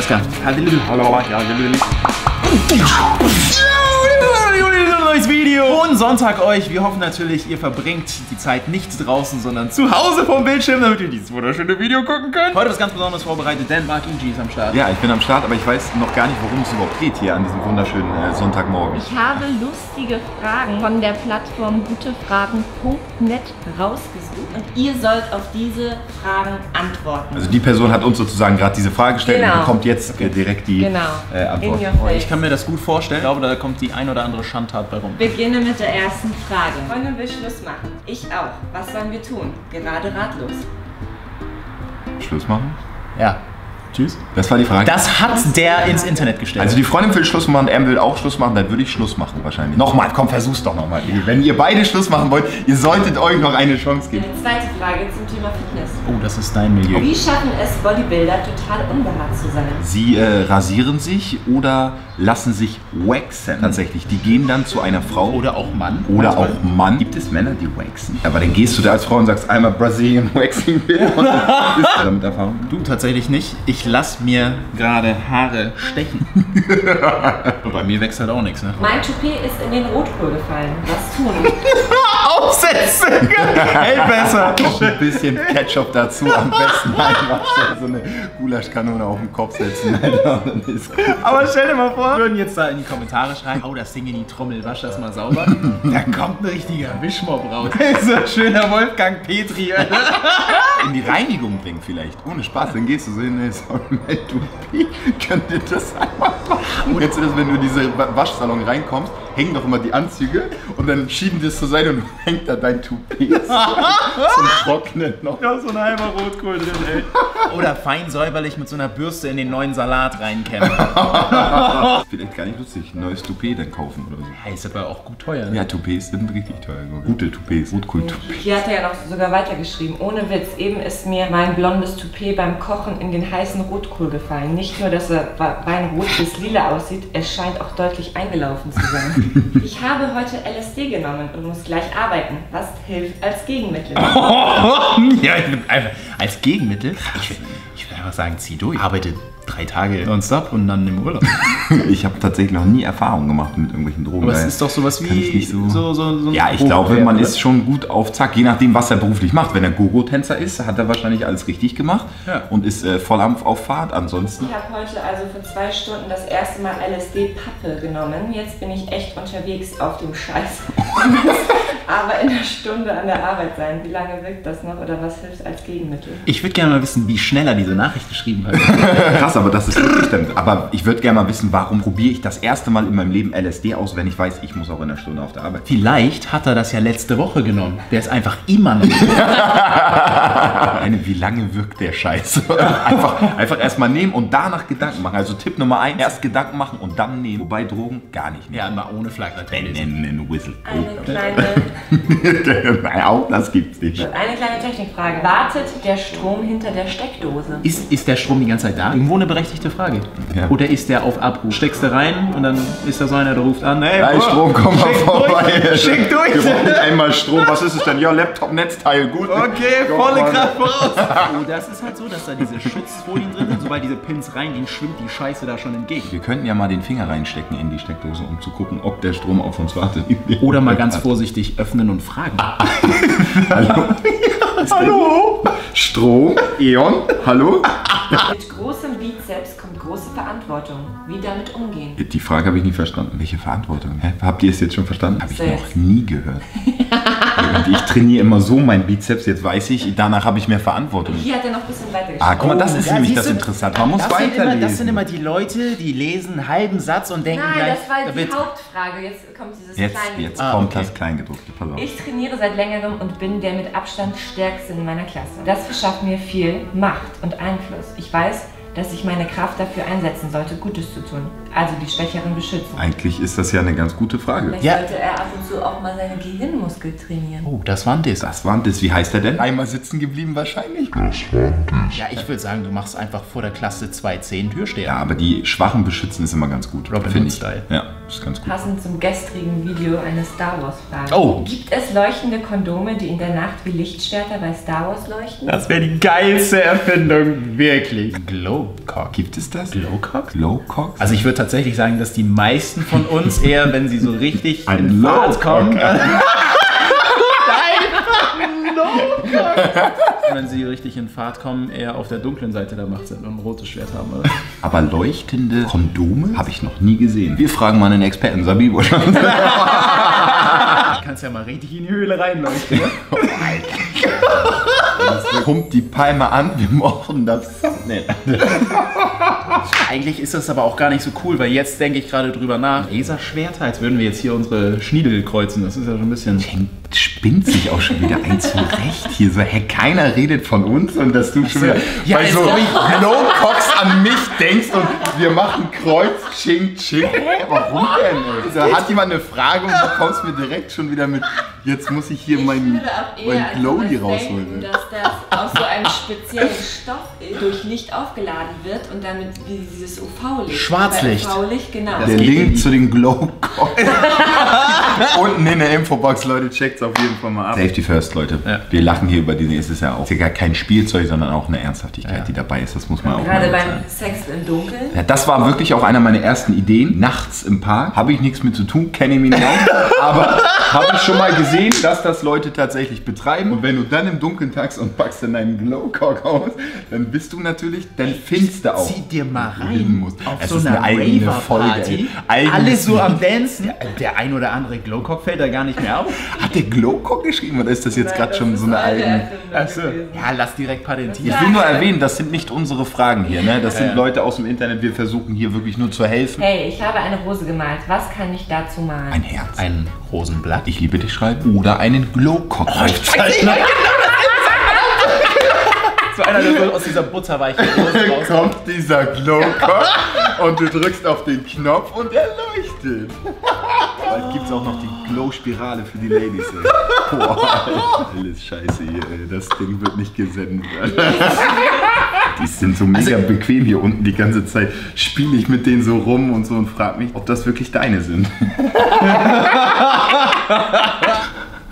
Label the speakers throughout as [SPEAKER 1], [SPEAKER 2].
[SPEAKER 1] Alles klar. Hallo, ja, neues Video und Sonntag euch. Wir hoffen natürlich, ihr verbringt die Zeit nicht draußen, sondern zu Hause vom Bildschirm, damit ihr dieses wunderschöne Video gucken könnt. Heute was ganz Besonderes vorbereitet, denn Mark Ingi ist am Start.
[SPEAKER 2] Ja, ich bin am Start, aber ich weiß noch gar nicht, worum es überhaupt geht hier an diesem wunderschönen äh, Sonntagmorgen.
[SPEAKER 3] Ich habe lustige Fragen von der Plattform gutefragen.net rausgesucht und ihr sollt auf diese Fragen antworten.
[SPEAKER 2] Also die Person hat uns sozusagen gerade diese Frage gestellt
[SPEAKER 3] Genau.
[SPEAKER 2] und bekommt jetzt äh, direkt die
[SPEAKER 3] Genau.
[SPEAKER 2] äh,
[SPEAKER 3] In
[SPEAKER 2] Antwort.
[SPEAKER 3] your
[SPEAKER 1] Oh,
[SPEAKER 3] face.
[SPEAKER 1] ich kann mir das gut vorstellen. Ich glaube, da kommt die ein oder andere Schandtat bei rum.
[SPEAKER 3] Beginne mit der ersten Frage. Freundin will Schluss machen. Ich auch. Was sollen wir tun? Gerade ratlos.
[SPEAKER 2] Schluss machen?
[SPEAKER 1] Ja. Tschüss.
[SPEAKER 2] Das war die Frage.
[SPEAKER 1] Das hat der ins Internet gestellt.
[SPEAKER 2] also die Freundin will Schluss machen, er will auch Schluss machen, dann würde ich Schluss machen wahrscheinlich. Nochmal, komm, versuch's doch nochmal. Wenn ihr beide Schluss machen wollt, ihr solltet euch noch eine Chance geben.
[SPEAKER 3] Eine zweite Frage zum Thema Fitness.
[SPEAKER 1] oh, das ist dein Milieu.
[SPEAKER 3] Wie schaffen es Bodybuilder, total unbehaart zu sein?
[SPEAKER 2] Sie äh, rasieren sich oder lassen sich waxen. Tatsächlich, die gehen dann zu einer Frau
[SPEAKER 1] Oder auch Mann.
[SPEAKER 2] Oder auch Mann. Gibt es Männer, die waxen? Aber dann gehst du da als Frau und sagst einmal Brazilian Waxing Bill du damit Erfahrung.
[SPEAKER 1] Du tatsächlich nicht. Ich lass mir gerade Haare stechen. Bei mir wächst halt auch nichts, ne?
[SPEAKER 3] Mein Toupet ist in den Rotkohl gefallen. Was tun?
[SPEAKER 1] Aufsetzen! Hält besser.
[SPEAKER 2] Noch ein bisschen Ketchup dazu, am besten einfach so eine Gulaschkanone auf den Kopf setzen.
[SPEAKER 1] Aber stell dir mal vor, wir würden jetzt da in die Kommentare schreiben, hau das Ding in die Trommel, wasch das mal sauber. Da kommt ein richtiger Wischmob raus. So ein schöner Wolfgang Petri. Alter.
[SPEAKER 2] in die Reinigung bringen vielleicht. Ohne Spaß, dann gehst du so hin, hey, sorry, mein Toupet, könnt ihr das einmal machen? Und kennst du das, wenn du in diese Wa- Waschsalon reinkommst, hängen doch immer die Anzüge und dann schieben die es zur Seite und hängt da dein Toupet so zum Trocknen noch.
[SPEAKER 1] Ja, so ein halber Rotkohl drin, ey. Oder fein säuberlich mit so einer Bürste in den neuen Salat reinkämmen.
[SPEAKER 2] Vielleicht gar nicht lustig, ein neues Toupet dann kaufen oder so.
[SPEAKER 1] Ist aber auch gut teuer. Ne?
[SPEAKER 2] Ja, Toupets sind richtig teuer. Gute Toupets, Rotkohl-Toupets.
[SPEAKER 3] Hier hat er ja noch sogar weitergeschrieben. Ohne Witz, eben ist mir mein blondes Toupet beim Kochen in den heißen Rotkohl gefallen. Nicht nur, dass er weinrot bis lila aussieht, es scheint auch deutlich eingelaufen zu sein. Ich habe heute LSD genommen und muss gleich arbeiten. Was hilft als Gegenmittel?
[SPEAKER 1] ja, ich bin einfach als Gegenmittel. Ich, will- ich würde einfach sagen, zieh durch. Arbeite drei Tage nonstop und dann im Urlaub.
[SPEAKER 2] Ich habe tatsächlich noch nie Erfahrung gemacht mit irgendwelchen Drogen.
[SPEAKER 1] Aber es ist doch sowas wie
[SPEAKER 2] nicht so-
[SPEAKER 1] so, so, so ein
[SPEAKER 2] Ja, ich glaube, man
[SPEAKER 1] oder?
[SPEAKER 2] ist schon gut auf Zack, je nachdem, was er beruflich macht. Wenn er Gogo-Tänzer ist, hat er wahrscheinlich alles richtig gemacht
[SPEAKER 1] Ja.
[SPEAKER 2] und ist äh, voll am, auf Fahrt. Ansonsten,
[SPEAKER 3] Ich habe heute also für zwei Stunden das erste Mal LSD-Pappe genommen. Jetzt bin ich echt unterwegs auf dem Scheiß. Aber in einer Stunde an der Arbeit sein. Wie lange wirkt das noch oder was hilft als Gegenmittel?
[SPEAKER 1] Ich würde gerne mal wissen, wie schnell er diese Nachricht geschrieben hat.
[SPEAKER 2] krass, aber das ist wirklich stimmt. Aber ich würde gerne mal wissen, warum probiere ich das erste Mal in meinem Leben LSD aus, wenn ich weiß, ich muss auch in einer Stunde auf der Arbeit.
[SPEAKER 1] Vielleicht hat er das ja letzte Woche genommen. Der ist einfach immer noch.
[SPEAKER 2] Eine, wie lange wirkt der Scheiß? einfach einfach erstmal nehmen und danach Gedanken machen. Also Tipp Nummer eins, erst Gedanken machen und dann nehmen. Wobei Drogen gar nicht
[SPEAKER 1] ja,
[SPEAKER 2] nehmen.
[SPEAKER 1] immer ohne Flagge.
[SPEAKER 2] Nennen, Whistle.
[SPEAKER 3] Eine kleine,
[SPEAKER 2] Nein, auch das gibt's nicht.
[SPEAKER 3] eine kleine Technikfrage. Wartet der Strom hinter der Steckdose?
[SPEAKER 1] Ist, ist der Strom die ganze Zeit da? Irgendwo eine berechtigte Frage.
[SPEAKER 2] Ja.
[SPEAKER 1] Oder ist der auf Abruf? Steckst du rein und dann ist da so einer, der ruft an, hey, Bro,
[SPEAKER 2] Strom, komm mal vorbei.
[SPEAKER 1] Durch, schick durch.
[SPEAKER 2] Wir brauchen einmal Strom. Was ist es denn? Ja, Laptop, Netzteil, gut.
[SPEAKER 1] Okay, volle. Kraft voraus. Oh, das ist halt so, dass da diese Schutzfolien drin sind. Sobald diese Pins reingehen, schwimmt die Scheiße da schon entgegen.
[SPEAKER 2] Wir könnten ja mal den Finger reinstecken in die Steckdose, um zu gucken, ob der Strom auf uns wartet.
[SPEAKER 1] Oder mal ganz vorsichtig öffnen und fragen.
[SPEAKER 2] Hallo? Hallo? Strom? Eon? Hallo?
[SPEAKER 3] Mit großem Bizeps große Verantwortung. Wie damit umgehen?
[SPEAKER 2] Die Frage habe ich nie verstanden. Welche Verantwortung? Hä? Habt ihr es jetzt schon verstanden? Habe ich
[SPEAKER 3] Selbst.
[SPEAKER 2] noch nie gehört. Und ich trainiere immer so meinen Bizeps, jetzt weiß ich, danach habe ich mehr Verantwortung.
[SPEAKER 3] Hier hat er noch ein bisschen weitergeschrieben.
[SPEAKER 2] Ah, guck mal, das ist
[SPEAKER 1] Ja,
[SPEAKER 2] nämlich das
[SPEAKER 1] du,
[SPEAKER 2] Interessante. Man muss
[SPEAKER 1] das sind, immer,
[SPEAKER 2] weiterlesen.
[SPEAKER 1] das sind immer die Leute, die lesen einen halben Satz und denken
[SPEAKER 3] Nein,
[SPEAKER 1] gleich,
[SPEAKER 3] das war
[SPEAKER 1] da
[SPEAKER 3] die
[SPEAKER 1] wird-
[SPEAKER 3] Hauptfrage. Jetzt kommt dieses
[SPEAKER 2] jetzt
[SPEAKER 3] kleine.
[SPEAKER 2] jetzt
[SPEAKER 1] Ah,
[SPEAKER 2] kommt
[SPEAKER 1] okay.
[SPEAKER 2] das Kleingedruckte. Pass auf.
[SPEAKER 3] Ich trainiere seit längerem und bin der mit Abstand stärkste in meiner Klasse. Das verschafft mir viel Macht und Einfluss. Ich weiß, dass ich meine Kraft dafür einsetzen sollte, Gutes zu tun. Also die Schwächeren beschützen.
[SPEAKER 2] Eigentlich ist das ja eine ganz gute Frage.
[SPEAKER 3] Vielleicht
[SPEAKER 1] Ja.
[SPEAKER 3] sollte er ab und zu auch mal seine Gehirnmuskel trainieren.
[SPEAKER 1] Oh, das war ein Diss.
[SPEAKER 2] Das war das. Wie heißt er denn? Einmal sitzen geblieben wahrscheinlich.
[SPEAKER 1] Ja, ich würde sagen, du machst einfach vor der Klasse 2 10 Türsteher.
[SPEAKER 2] Ja, aber die Schwachen beschützen ist immer ganz gut.
[SPEAKER 1] Robin
[SPEAKER 2] finde
[SPEAKER 1] Hood
[SPEAKER 2] ich.
[SPEAKER 1] Style.
[SPEAKER 2] Ja, ist ganz gut.
[SPEAKER 3] Passend zum gestrigen Video eine Star Wars Frage.
[SPEAKER 1] Oh.
[SPEAKER 3] Gibt es leuchtende Kondome, die in der Nacht wie Lichtschwerter bei Star Wars leuchten?
[SPEAKER 1] Das wäre die geilste Erfindung, wirklich. Glow
[SPEAKER 2] Glowcock. Gibt es das?
[SPEAKER 1] Glowcock?
[SPEAKER 2] Glowcock?
[SPEAKER 1] Also ich würde tatsächlich sagen, dass die meisten von uns eher, wenn sie so richtig in Fahrt kommen. wenn sie richtig in Fahrt kommen, eher auf der dunklen Seite der Macht sind und ein rotes Schwert haben, oder?
[SPEAKER 2] Aber leuchtende Kondome habe ich noch nie gesehen. Wir fragen mal einen Experten, Sabibo.
[SPEAKER 1] Du kannst ja mal richtig in die Höhle reinleuchten. Ne?
[SPEAKER 2] Pumpt die Palme an, wir mochten das. Nee.
[SPEAKER 1] Eigentlich ist das aber auch gar nicht so cool, weil jetzt denke ich gerade drüber nach. Laserschwerter, als würden wir jetzt hier unsere Schniedel kreuzen. Das ist ja schon ein bisschen.
[SPEAKER 2] Spinnt sich auch schon wieder ein zurecht hier. So, hä, keiner redet von uns und dass du schon wieder
[SPEAKER 1] Ja,
[SPEAKER 2] bei so Glowcocks an mich denkst und wir machen Kreuz, Ching, Ching. Warum denn? Da hat jemand eine Frage und du kommst mir direkt schon wieder mit, jetzt muss ich hier
[SPEAKER 3] Ich
[SPEAKER 2] mein,
[SPEAKER 3] würde auch eher
[SPEAKER 2] mein
[SPEAKER 3] jemand
[SPEAKER 2] rausholen.
[SPEAKER 3] denken, dass das aus so einem speziellen Stoff durch Licht aufgeladen wird und damit wie dieses UV-Licht.
[SPEAKER 1] Schwarzlicht.
[SPEAKER 3] UV-Licht, genau.
[SPEAKER 2] Der Link zu den Glowcocks. Unten in der Infobox, Leute, checkt's auf jeden Fall mal ab. Safety first, Leute.
[SPEAKER 1] Ja.
[SPEAKER 2] Wir lachen hier über diesen, es ist ja auch ist ja gar kein Spielzeug, sondern auch eine Ernsthaftigkeit,
[SPEAKER 1] Ja.
[SPEAKER 2] die dabei ist. Das muss man auch
[SPEAKER 3] Gerade beim
[SPEAKER 2] sagen.
[SPEAKER 3] Sex im Dunkeln.
[SPEAKER 2] Ja, das war wirklich auch einer meiner ersten Ideen. Nachts im Park. Habe ich nichts mit zu tun, kenne ich mich nicht aus. Aber habe ich schon mal gesehen, dass das Leute tatsächlich betreiben. Und wenn du dann im Dunkeln tagst und packst dann einen Glowcock aus, dann bist du natürlich, dann findest du auch.
[SPEAKER 1] Zieh dir mal rein
[SPEAKER 2] musst.
[SPEAKER 1] auf
[SPEAKER 2] Es
[SPEAKER 1] so
[SPEAKER 2] ist eine eigene
[SPEAKER 1] Raver-Party.
[SPEAKER 2] Folge, ey.
[SPEAKER 1] Alle so am Dancen. Der ein oder andere Glowcock fällt da gar nicht mehr auf.
[SPEAKER 2] Hat der Glowcock geschrieben oder ist das jetzt gerade schon so eine eigene...
[SPEAKER 1] Achso. Ja, lass direkt patentieren.
[SPEAKER 2] Ich will nur erwähnen, das sind nicht unsere Fragen hier. Ne? Das sind Leute aus dem Internet. Wir versuchen hier wirklich nur zu helfen.
[SPEAKER 3] Hey, ich habe eine Rose gemalt. Was kann ich dazu malen?
[SPEAKER 2] Ein Herz.
[SPEAKER 1] Ein Rosenblatt.
[SPEAKER 2] Ich liebe dich schreiben. Oder einen Glowcock aufzeichnen.
[SPEAKER 1] So einer, der so aus dieser butterweichen
[SPEAKER 2] Dann
[SPEAKER 1] rauskommt.
[SPEAKER 2] kommt dieser Glowcock und du drückst auf den Knopf und er leuchtet. Bald gibt es auch noch die Glow-Spirale für die Ladies. Ey. Boah, alles scheiße hier. Ey. Das Ding wird nicht gesendet. Die sind so mega bequem hier unten die ganze Zeit. Spiele ich mit denen so rum und so und frag mich, ob das wirklich deine sind.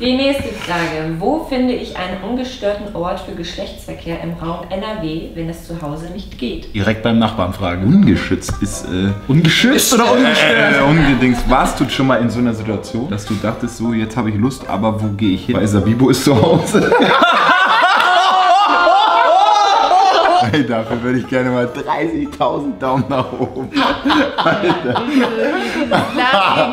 [SPEAKER 3] Die nächste Frage. Wo finde ich einen ungestörten Ort für Geschlechtsverkehr im Raum NRW, wenn es zu Hause nicht geht?
[SPEAKER 1] Direkt beim Nachbarn fragen.
[SPEAKER 2] Ungeschützt ist. Äh,
[SPEAKER 1] Ungeschützt oder ungestört?
[SPEAKER 2] Äh, ungedings. Warst du schon mal in so einer Situation, dass du dachtest, so jetzt habe ich Lust, aber wo gehe ich hin? Weil Sabibo ist zu Hause. Hey, dafür würde ich gerne mal 30.000 Daumen nach oben.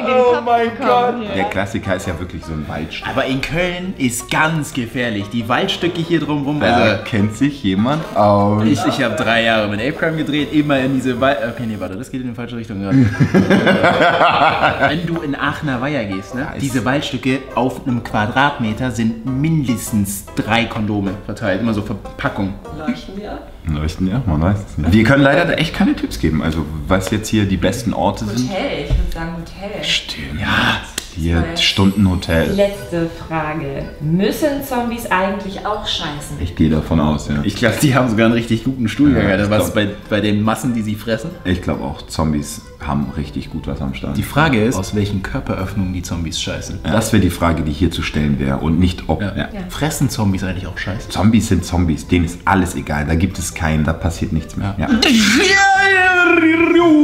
[SPEAKER 3] oh mein Gott.
[SPEAKER 2] Der Klassiker ist ja wirklich so ein Waldstück.
[SPEAKER 1] Aber in Köln ist ganz gefährlich. Die Waldstücke hier drumherum.
[SPEAKER 2] Da
[SPEAKER 1] Also,
[SPEAKER 2] kennt sich jemand aus.
[SPEAKER 1] ich, ich habe drei Jahre mit Ape Crime gedreht, immer in diese Wald. Okay, nee, warte, das geht in die falsche Richtung gerade. Wenn du in Aachener Weiher gehst, ne? Diese Waldstücke auf einem Quadratmeter sind mindestens drei Kondome verteilt. Immer so Verpackung.
[SPEAKER 3] Leuchten wir ab?
[SPEAKER 2] Leuchten, ja, man weiß es nicht. Wir können leider echt keine Tipps geben. Also, was jetzt hier die besten Orte sind.
[SPEAKER 3] Hotel, ich würde sagen Hotel.
[SPEAKER 2] Stimmt. Ja, hier Stundenhotel.
[SPEAKER 3] Letzte Frage. Müssen Zombies eigentlich auch scheißen?
[SPEAKER 2] Ich gehe davon aus, ja.
[SPEAKER 1] Ich glaube, die haben sogar einen richtig guten Stuhlgang,
[SPEAKER 2] Ja,
[SPEAKER 1] was
[SPEAKER 2] glaub-
[SPEAKER 1] bei, bei den Massen, die sie fressen.
[SPEAKER 2] Ich glaube auch, Zombies haben richtig gut was am Start.
[SPEAKER 1] Die Frage ist, aus welchen Körperöffnungen die Zombies scheißen.
[SPEAKER 2] das wäre die Frage, die hier zu stellen wäre und nicht ob.
[SPEAKER 1] Ja.
[SPEAKER 2] Ja.
[SPEAKER 1] Fressen Zombies eigentlich auch scheiße?
[SPEAKER 2] Zombies sind Zombies, denen ist alles egal, da gibt es keinen, da passiert nichts mehr. Ja.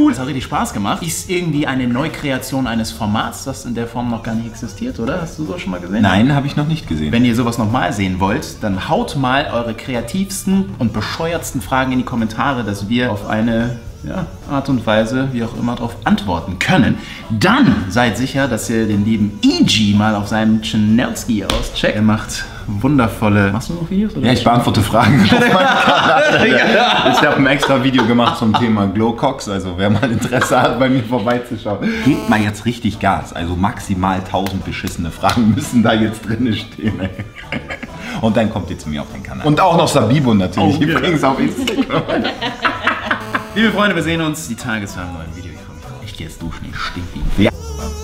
[SPEAKER 1] Das hat richtig Spaß gemacht. Ist irgendwie eine Neukreation eines Formats, das in der Form noch gar nicht existiert, oder? Hast du sowas schon mal gesehen?
[SPEAKER 2] Nein, habe ich noch nicht gesehen.
[SPEAKER 1] Wenn ihr sowas nochmal sehen wollt, dann haut mal eure kreativsten und bescheuertsten Fragen in die Kommentare, dass wir auf eine ja, Art und Weise, wie auch immer, darauf antworten können. Dann seid sicher, dass ihr den lieben EG mal auf seinem Chanelski auscheckt. Er macht wundervolle... Machst du noch Videos? Oder?
[SPEAKER 2] ja, ich beantworte Fragen. Ich habe ein extra Video gemacht zum Thema Glowcocks, also wer mal Interesse hat, bei mir vorbeizuschauen. Gebt mal jetzt richtig Gas, also maximal 1000 beschissene Fragen müssen da jetzt drin stehen. ey. Und dann kommt ihr zu mir auf den Kanal. Und auch noch Sabibo natürlich,
[SPEAKER 1] Oh, ja.
[SPEAKER 2] übrigens auf Instagram.
[SPEAKER 1] Liebe Freunde, wir sehen uns die Tage zu einem neuen Video. Ich freue mich drauf. Ich gehe jetzt duschen, ich stink wie.